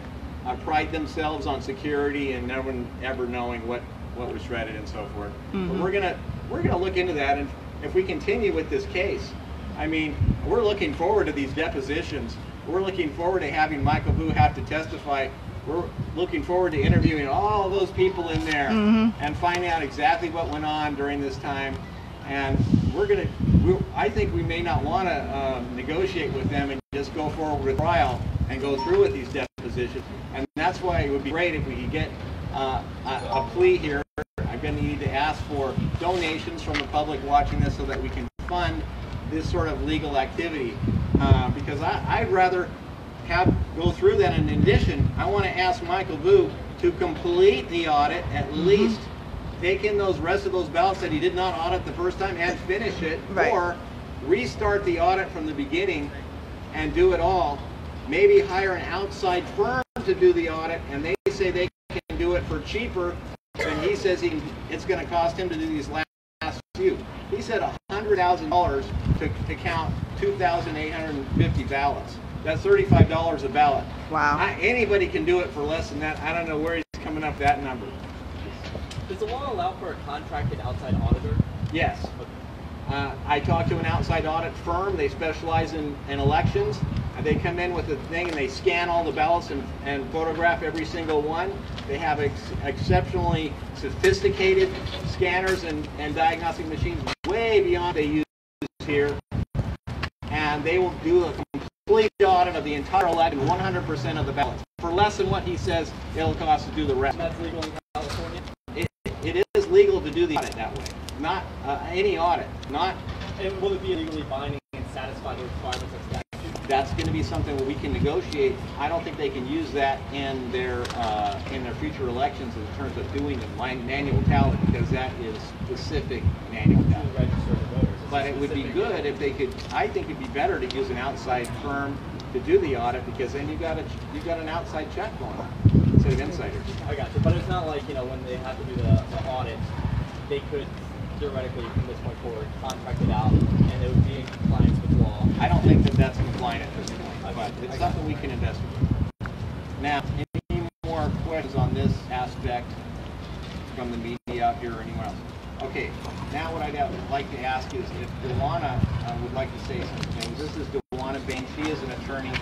Speaker 1: uh, pride themselves on security and never ever knowing what, what was shredded and so forth. But we're gonna we're gonna look into that, and if we continue with this case, I mean, we're looking forward to these depositions. We're looking forward to having Michael Vu have to testify. We're looking forward to interviewing all those people in there and finding out exactly what went on during this time. And we're gonna, we, I think we may not want to uh, negotiate with them and just go forward with trial and go through with these depositions. And that's why it would be great if we could get uh, a, a plea here. I'm going to need to ask for donations from the public watching this so that we can fund this sort of legal activity. Uh, because I, I'd rather have go through that. And in addition, I want to ask Michael Vu to complete the audit at least. Take in those rest of those ballots that he did not audit the first time and finish it,
Speaker 7: Right.
Speaker 1: or restart the audit from the beginning and do it all. Maybe hire an outside firm to do the audit, and they say they can do it for cheaper And he says he, it's going to cost him to do these last last few. He said hundred thousand dollars to, to count two thousand eight hundred and fifty ballots. That's thirty-five dollars a ballot.
Speaker 7: Wow.
Speaker 1: I, anybody can do it for less than that. I don't know where he's coming up that number.
Speaker 6: Does the law allow for a contracted outside auditor?
Speaker 1: Yes. Uh, I talked to an outside audit firm. They specialize in, in elections. And they come in with a thing and they scan all the ballots and, and photograph every single one. They have ex- exceptionally sophisticated scanners and, and diagnostic machines way beyond they use here. And they will do a complete audit of the entire election, 100% of the ballots. For less than what he says it'll cost to do the rest.
Speaker 6: That's legal in California?
Speaker 1: It, it is legal to do the audit that way. Not uh, any audit, not
Speaker 6: And will it be legally binding and satisfy the requirements of statute?
Speaker 1: that's going to be something where we can negotiate. I don't think they can use that in their uh, in their future elections in terms of doing the man- manual tally because that is specific manual tally.
Speaker 6: voters?
Speaker 1: But it would be good if they could. I think it'd be better to use an outside firm to do the audit because then you got a you got an outside check going on instead of insiders.
Speaker 6: I got you, but it's not like, you know, when they have to do the, the audit, they could theoretically from this point forward contracted out and it would be in compliance with law.
Speaker 1: I don't think that that's compliant at this point, but it's something we can investigate. Now, any more questions on this aspect from the media out here or anyone else? Okay, now what I'd like to ask is if Dewana uh, would like to say some things. This is Dewana Bain. She is an attorney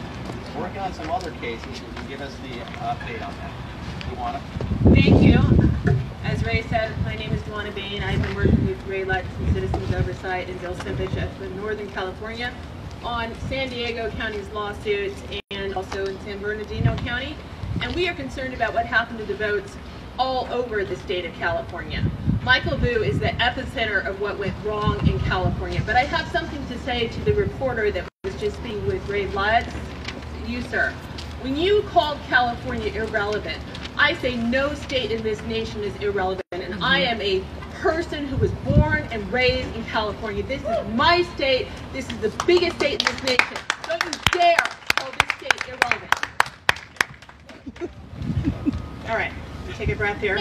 Speaker 1: working on some other cases. Can you give us the update on that. Dewana?
Speaker 8: Thank you. As Ray said, my name is Dwana Bain. I've been working with Ray Lutz and Citizens Oversight and Bill Simpich in Northern California on San Diego County's lawsuits and also in San Bernardino County. And we are concerned about what happened to the votes all over the state of California. Michael Vu is the epicenter of what went wrong in California. But I have something to say to the reporter that was just speaking with Ray Lutz. You, sir, when you called California irrelevant, I say no state in this nation is irrelevant, and I mm-hmm. am a person who was born and raised in California. This is my state. This is the biggest state in this nation. Don't you dare call this state irrelevant. All right, take a breath here.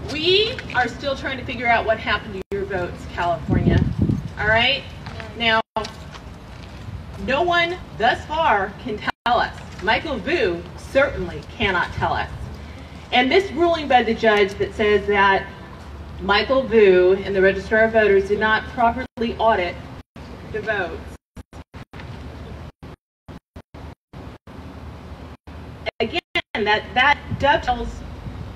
Speaker 8: we are still trying to figure out what happened to your votes, California. All right? Now, no one thus far can tell us. Michael Vu certainly cannot tell us. And this ruling by the judge that says that Michael Vu and the Registrar of Voters did not properly audit the votes. Again, that, that dovetails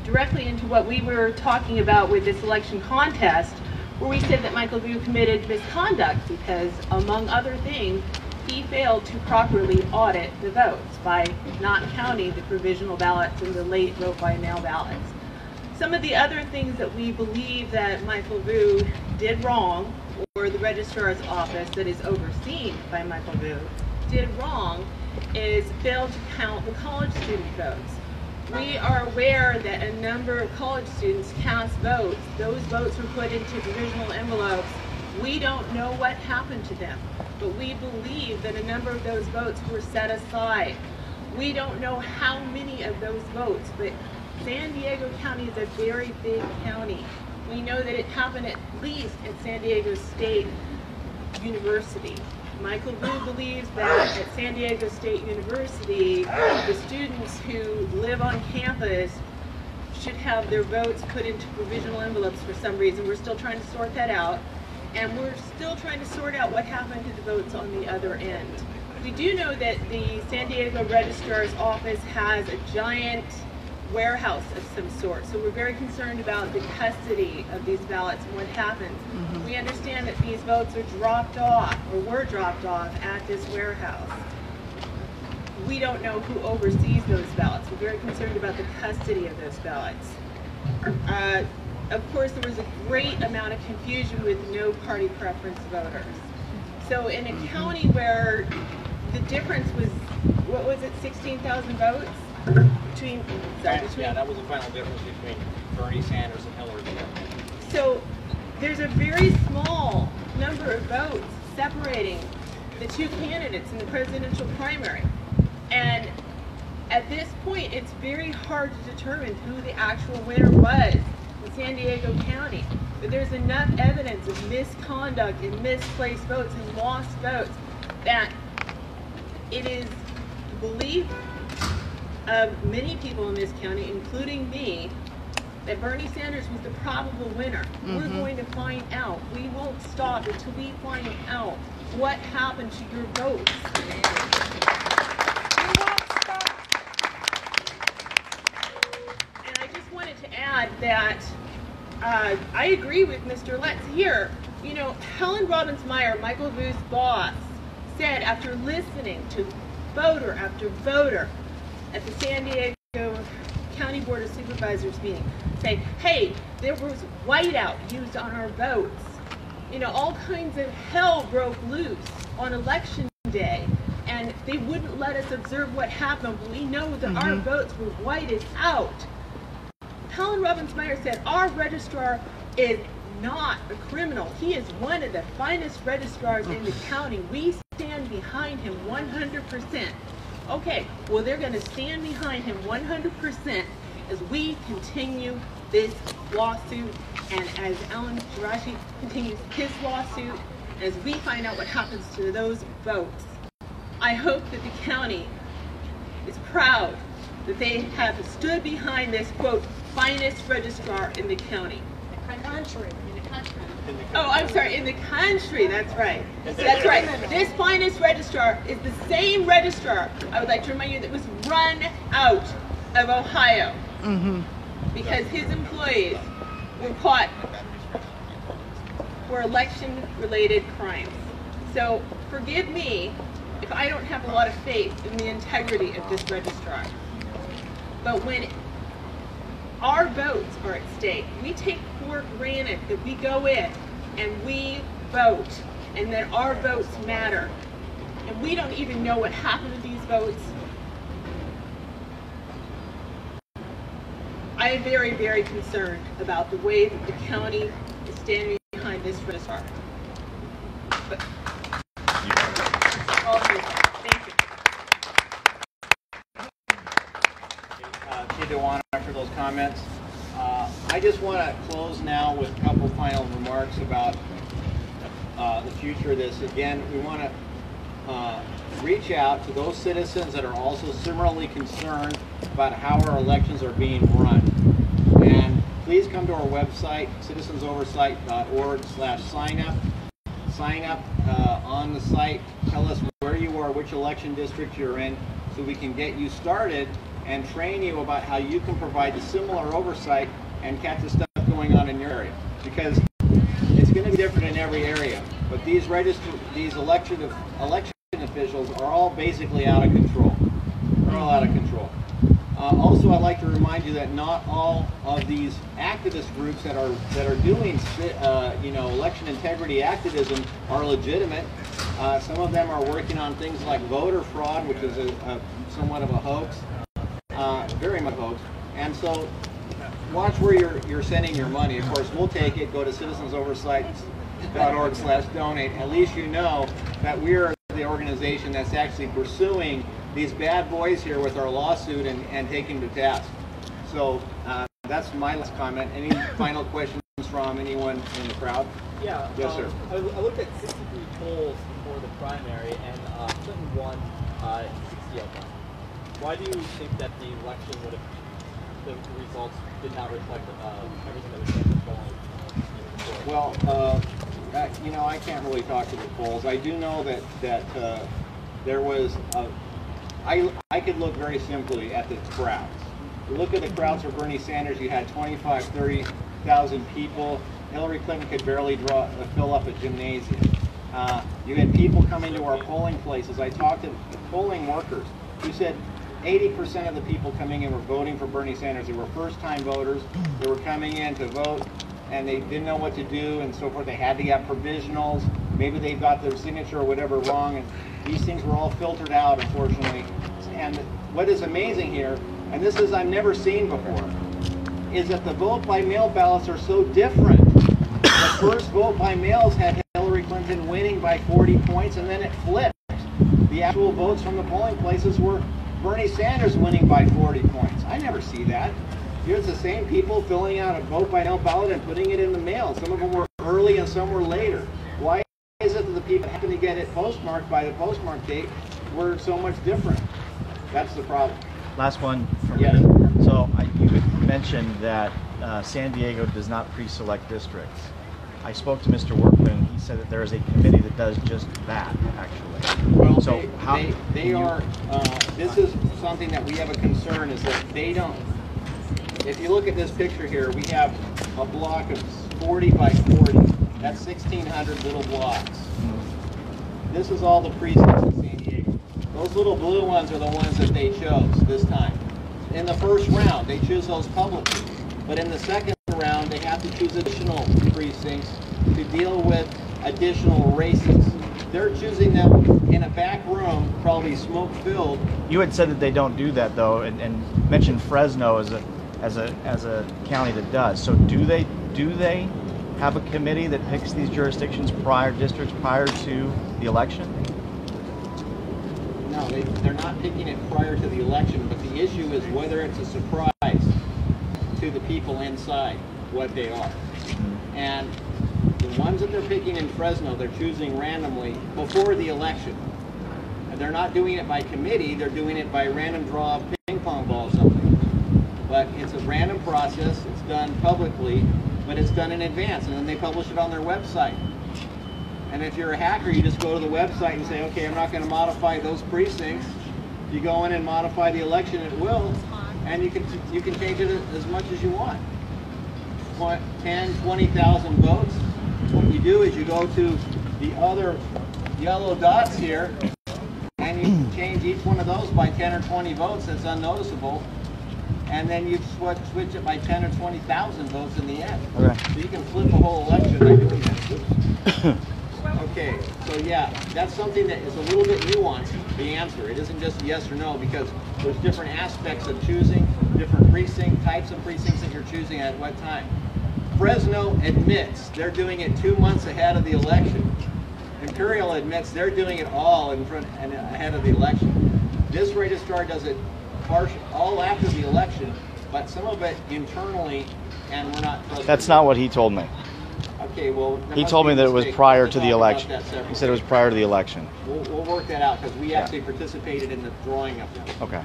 Speaker 8: directly into what we were talking about with this election contest, where we said that Michael Vu committed misconduct because, among other things, he failed to properly audit the votes by not counting the provisional ballots and the late vote by mail ballots. Some of the other things that we believe that Michael Vu did wrong, or the registrar's office that is overseen by Michael Vu did wrong, is fail to count the college student votes. We are aware that a number of college students cast votes. Those votes were put into provisional envelopes. We don't know what happened to them, but we believe that a number of those votes were set aside. We don't know how many of those votes, but San Diego County is a very big county. We know that it happened at least at San Diego State University. Michael Vu believes that at San Diego State University, the students who live on campus should have their votes put into provisional envelopes for some reason. We're still trying to sort that out. And we're still trying to sort out what happened to the votes on the other end. We do know that the San Diego Registrar's Office has a giant warehouse of some sort. So we're very concerned about the custody of these ballots and what happens. We understand that these votes are dropped off or were dropped off at this warehouse. We don't know who oversees those ballots. We're very concerned about the custody of those ballots. Uh, of course, there was a great amount of confusion with no party preference voters. So in a mm-hmm. county where the difference was, what was it, 16,000 votes? Between, sorry, between
Speaker 1: Yeah, that was the final difference between Bernie Sanders and Hillary Clinton.
Speaker 8: so there's a very small number of votes separating the two candidates in the presidential primary. And at this point, it's very hard to determine who the actual winner was San Diego County. But there's enough evidence of misconduct and misplaced votes and lost votes that it is the belief of many people in this county, including me, that Bernie Sanders was the probable winner. We're mm-hmm. going to find out. We won't stop until we find out what happened to your votes. We won't stop. And I just wanted to add that uh, I agree with Mr. Lutz here. You know, Helen Robbins Meyer, Michael Vu's boss, said after listening to voter after voter at the San Diego County Board of Supervisors meeting, say, hey, there was whiteout used on our votes. You know, all kinds of hell broke loose on election day, and they wouldn't let us observe what happened. We know that our votes were whited out. Helen Robbins Meyer said, Our registrar is not a criminal. He is one of the finest registrars in the county. We stand behind him 100%. Okay, well, they're going to stand behind him 100% as we continue this lawsuit and as Alan Geraci continues his lawsuit, as we find out what happens to those votes. I hope that the county is proud that they have stood behind this quote finest registrar in the county.
Speaker 9: country. In the country.
Speaker 8: Oh, I'm sorry, in the country, that's right. That's right. This finest registrar is the same registrar, I would like to remind you, that was run out of Ohio. Mm-hmm. Because his employees were caught for election-related crimes. So forgive me if I don't have a lot of faith in the integrity of this registrar. But when our votes are at stake. We take for granted that we go in and we vote and that our votes matter. And we don't even know what happened to these votes. I am very, very concerned about the way that the county is standing behind this registrar. But, all due respect. thank you.
Speaker 1: uh, Chief Dewana for those comments. Uh, I just want to close now with a couple final remarks about uh, the future of this. Again, we want to uh, reach out to those citizens that are also similarly concerned about how our elections are being run. And please come to our website, citizensoversight.org slash sign up. Sign up uh, on the site, tell us where you are, which election district you're in, so we can get you started and train you about how you can provide the similar oversight and catch the stuff going on in your area. Because it's going to be different in every area, but these register, these election, election officials are all basically out of control. They're all out of control. Uh, also, I'd like to remind you that not all of these activist groups that are that are doing, uh, you know, election integrity activism are legitimate. Uh, some of them are working on things like voter fraud, which is a, a somewhat of a hoax, uh, very much hoax. And so, watch where you're you're sending your money. Of course, we'll take it. Go to citizensoversight.org slash donate. At least you know that we're the organization that's actually pursuing these bad boys here with our lawsuit and, and taking them to task. So uh, that's my last comment. Any final questions from anyone in the crowd?
Speaker 6: Yeah.
Speaker 1: Yes,
Speaker 6: um,
Speaker 1: sir.
Speaker 6: I, I looked at 63 polls before the primary, and uh, Clinton won uh, 60 of them. Why do you think that the election would have, the, results did not reflect uh, everything that was polling? before?
Speaker 1: Well, uh, uh, you know, I can't really talk to the polls. I do know that that uh, there was a. I I could look very simply at the crowds. Look at the crowds for Bernie Sanders. You had 25, 30,000 people. Hillary Clinton could barely draw uh, fill up a gymnasium. Uh, you had people coming to our polling places. I talked to polling workers who said 80% of the people coming in were voting for Bernie Sanders. They were first-time voters. They were coming in to vote, and they didn't know what to do and so forth. They had to get provisionals. Maybe they got their signature or whatever wrong, and these things were all filtered out, unfortunately. And what is amazing here, and this is I've never seen before, is that the vote by mail ballots are so different. The first vote by mails had Hillary Clinton winning by 40 points, and then it flipped. The actual votes from the polling places were Bernie Sanders winning by 40 points. I never see that. Here's the same people filling out a vote by mail ballot and putting it in the mail. Some of them were early and some were later. Why is it that the people that happen to get it postmarked by the postmark date were so much different? That's the problem.
Speaker 4: Last one from
Speaker 1: Yes.
Speaker 4: me. So I, you mentioned that uh, San Diego does not pre-select districts. I spoke to Mr. Workman. He said that there is a committee that does just that, actually.
Speaker 1: Well,
Speaker 4: So
Speaker 1: they,
Speaker 4: how-
Speaker 1: they, they are, uh, this is something that we have a concern is that they don't, if you look at this picture here, we have a block of 40 by 40. That's 1,600 little blocks. This is all the precincts in San Diego. Those little blue ones are the ones that they chose this time. In the first round, they choose those publicly. But in the second round, they have to choose additional precincts to deal with additional races. They're choosing them in a back room, probably smoke-filled,
Speaker 4: You had said that they don't do that though, and, and mentioned Fresno as a as a as a county that does. So do they do they have a committee that picks these jurisdictions prior districts prior to the election?
Speaker 1: No, they, they're not picking it prior to the election, but the issue is whether it's a surprise the people inside what they are. And the ones that they're picking in Fresno, they're choosing randomly before the election. And they're not doing it by committee, they're doing it by random draw of ping pong ball or something. But it's a random process, it's done publicly, but it's done in advance, and then they publish it on their website. And if you're a hacker, you just go to the website and say, okay, I'm not going to modify those precincts. You go in and modify the election it will, and you can you can change it as much as you want. Twen- 10, 20,000 votes. What you do is you go to the other yellow dots here, and you change each one of those by 10 or 20 votes that's unnoticeable, and then you switch, switch it by 10 or 20,000 votes in the end.
Speaker 4: Okay.
Speaker 1: So you can flip a whole election by doing that. Okay, so yeah, that's something that is a little bit nuanced, the answer. It isn't just yes or no, because there's different aspects of choosing, different precinct, types of precincts that you're choosing at what time. Fresno admits they're doing it two months ahead of the election. Imperial admits they're doing it all in front and ahead of the election. This registrar does it partial, all after the election, but some of it internally, and we're not.
Speaker 4: That's not what he told me.
Speaker 1: Okay, well. there
Speaker 4: He
Speaker 1: must
Speaker 4: told
Speaker 1: be
Speaker 4: me
Speaker 1: a
Speaker 4: that it was
Speaker 1: mistake.
Speaker 4: prior
Speaker 1: We'll
Speaker 4: to the
Speaker 1: talk about
Speaker 4: election.
Speaker 1: that separately.
Speaker 4: He said it was prior to the election.
Speaker 1: We'll, we'll work that out because we actually participated in the drawing of them.
Speaker 4: Okay.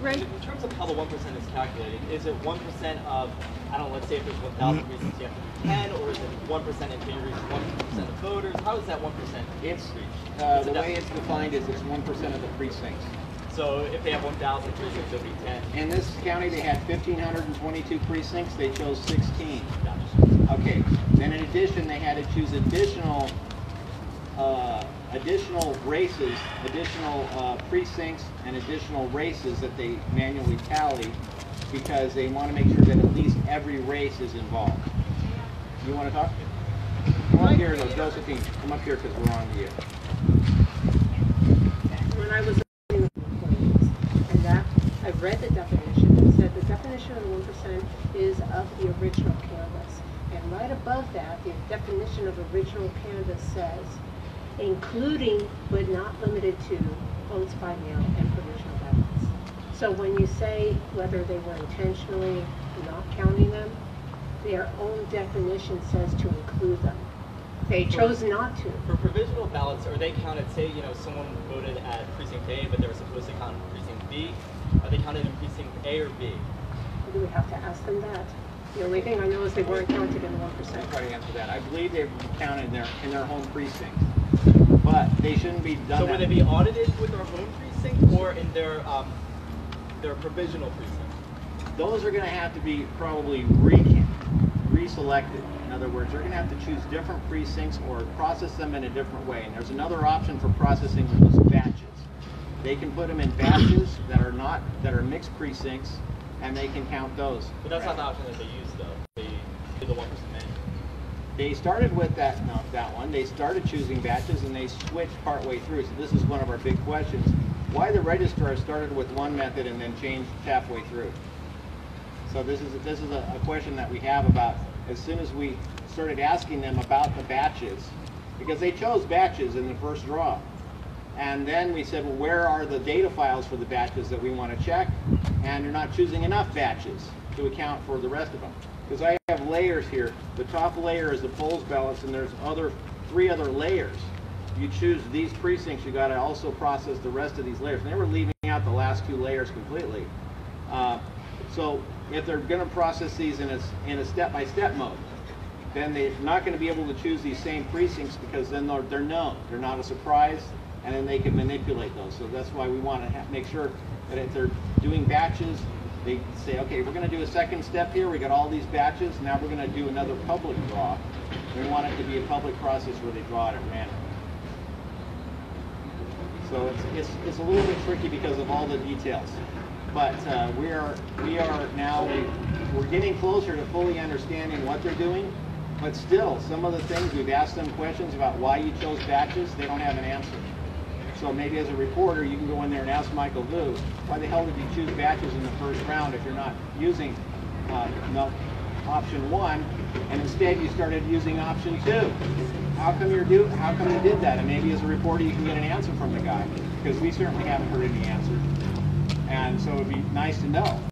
Speaker 7: Right.
Speaker 6: In terms of how the one percent is calculated, is it one percent of, I don't know, let's say if there's one thousand precincts, you have to do ten, or is it one percent until you reach one percent of voters? How is that one percent
Speaker 1: It's,
Speaker 6: reached?
Speaker 1: uh,
Speaker 6: It's a
Speaker 1: the way it's defined is it's one percent of the precincts.
Speaker 6: So if they have one thousand precincts, it'll be ten.
Speaker 1: In this county, they had fifteen hundred and twenty-two precincts, they chose sixteen.
Speaker 6: Gotcha.
Speaker 1: Okay, then in addition, they had to choose additional, uh, additional races, additional uh, precincts and additional races that they manually tally because they want to make sure that at least every race is involved. You want to talk? Come up here, though, Josephine, come up here because we're on to you.
Speaker 9: when I was the employees, and that, I've read the definition, it said the definition of the one percent is of the original above that, the definition of original canvass says, including but not limited to votes by mail and provisional ballots. So when you say whether they were intentionally not counting them, their own definition says to include them. They chose not to.
Speaker 6: For provisional ballots, are they counted, say, you know, someone voted at precinct A, but they were supposed to count in precinct B? Are they counted in precinct A or B?
Speaker 9: Do we have to ask them that? The only thing I know is they weren't counted in the one
Speaker 1: I'll
Speaker 9: percent.
Speaker 1: try to answer that. I believe they counted in their, in their home precinct. But they shouldn't be done
Speaker 6: So
Speaker 1: that.
Speaker 6: would they be audited with their home precinct or in their, um, their provisional precinct?
Speaker 1: those are going to have to be probably re reselected. In other words, they're going to have to choose different precincts or process them in a different way. And there's another option for processing those batches. They can put them in batches that are not that are mixed precincts, and they can count those.
Speaker 6: But that's not the option that they use though. They did the one percent.
Speaker 1: They started with that no, that one. They started choosing batches, and they switched partway through. So this is one of our big questions: Why the registrar started with one method and then changed halfway through? So this is this is a, a question that we have about as soon as we started asking them about the batches, because they chose batches in the first draw, and then we said, well, where are the data files for the batches that we want to check? And you're not choosing enough batches to account for the rest of them, because I have layers here. The top layer is the polls ballots, and there's other three other layers. You choose these precincts, you got to also process the rest of these layers. And they were leaving out the last two layers completely. Uh, so if they're going to process these in a, in a step-by-step mode, then they're not going to be able to choose these same precincts because then they're, they're known. They're not a surprise, and then they can manipulate those. So that's why we want to make sure that if they're doing batches, they say, okay, we're going to do a second step here. We got all these batches. Now we're going to do another public draw. We want it to be a public process where they draw it at random. So it's, it's, it's a little bit tricky because of all the details. But uh, we are we are now we, we're getting closer to fully understanding what they're doing. But still, some of the things we've asked them questions about why you chose batches, they don't have an answer. So maybe as a reporter, you can go in there and ask Michael Vu, why the hell did you choose batches in the first round if you're not using uh, no, option one, and instead you started using option two? How come you're do? How come you did that? And maybe as a reporter, you can get an answer from the guy because we certainly haven't heard any answers. And so it'd be nice to know.